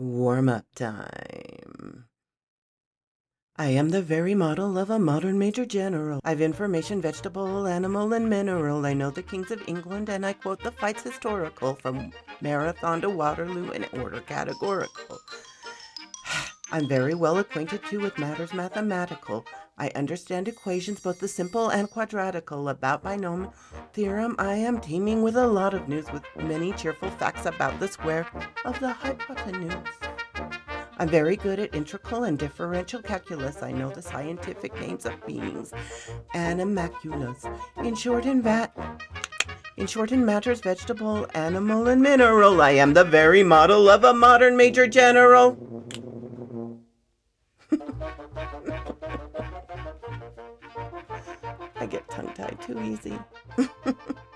Warm up time. I am the very model of a modern major general. I've information, vegetable, animal, and mineral. I know the kings of England, and I quote the fights historical from Marathon to Waterloo in order categorical. I'm very well acquainted too with matters mathematical. I understand equations, both the simple and quadratical. About binomial theorem, I am teeming with a lot of news, with many cheerful facts about the square of the hypotenuse. I'm very good at integral and differential calculus. I know the scientific names of beings, and animalculous. In short, in vat. In short, in matters vegetable, animal, and mineral, I am the very model of a modern major general. I get tongue tied too easy.